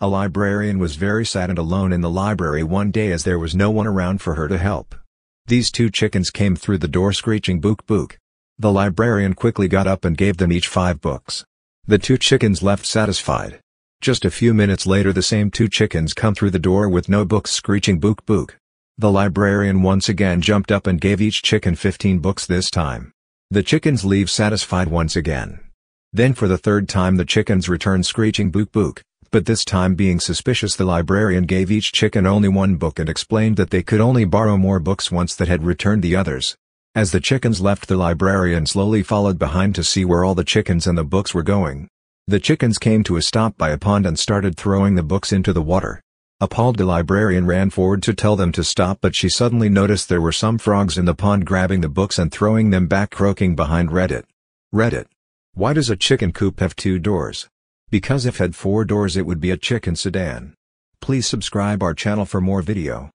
A librarian was very sad and alone in the library one day as there was no one around for her to help. These two chickens came through the door screeching book book. The librarian quickly got up and gave them each five books. The two chickens left satisfied. Just a few minutes later the same two chickens come through the door with no books screeching book book. The librarian once again jumped up and gave each chicken 15 books this time. The chickens leave satisfied once again. Then for the third time the chickens return screeching book book, but this time being suspicious the librarian gave each chicken only one book and explained that they could only borrow more books once that had returned the others. As the chickens left the librarian slowly followed behind to see where all the chickens and the books were going. The chickens came to a stop by a pond and started throwing the books into the water. Appalled the librarian ran forward to tell them to stop but she suddenly noticed there were some frogs in the pond grabbing the books and throwing them back croaking behind Reddit. Reddit. Why does a chicken coop have two doors? Because if had four doors it would be a chicken sedan. Please subscribe our channel for more video.